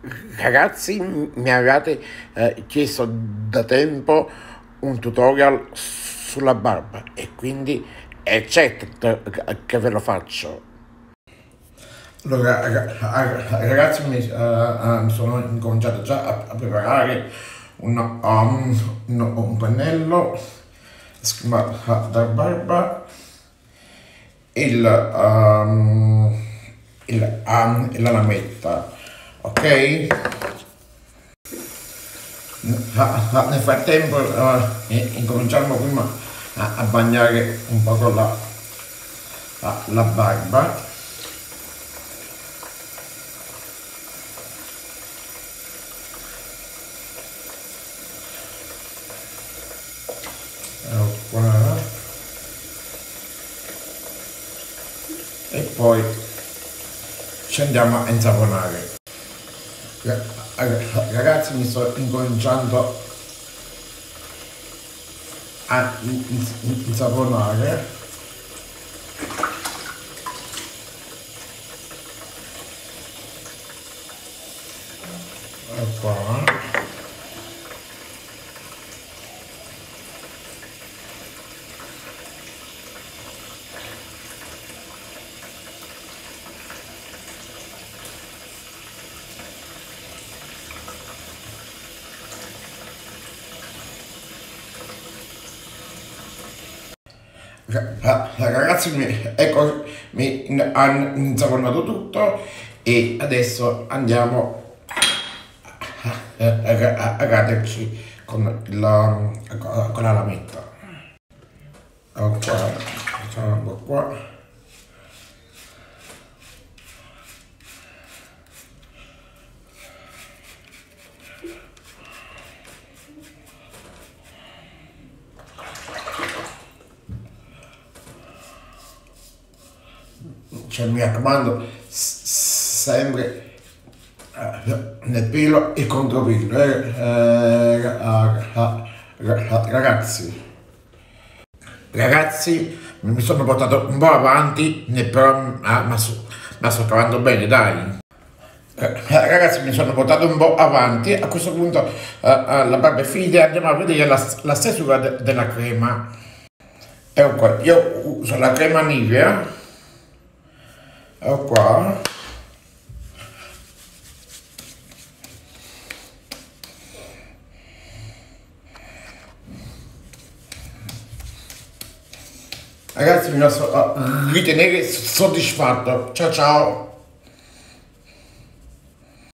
Ragazzi, mi avevate eh, chiesto da tempo un tutorial sulla barba e quindi è certo che ve lo faccio. Allora, ragazzi, mi, uh, sono incominciato già a, preparare un, um, un, pannello, schiuma da barba, il, um, il, um, la lametta ok? Nel frattempo uh, incominciamo prima a, a, bagnare un po' la, la, la barba. E poi ci andiamo a insaponare ragazzi mi sto incominciando a insaponare qua ragazzi ecco mi hanno insaponato tutto e adesso andiamo a, caderci con la, con la lametta. Qua facciamo qua cioè, mi raccomando, sempre eh, nel pelo e contropelo, eh, eh, ragazzi. Ragazzi, mi sono portato un po' avanti, però ma, ma sto trovando bene, dai. Eh, ragazzi mi sono portato un po' avanti a questo punto uh, uh, la barba è finita andiamo a vedere la, la stesura de della crema ecco qua io uso la crema Nivea ecco qua. Ragazzi mi lascio uh, ritenere soddisfatto. Ciao ciao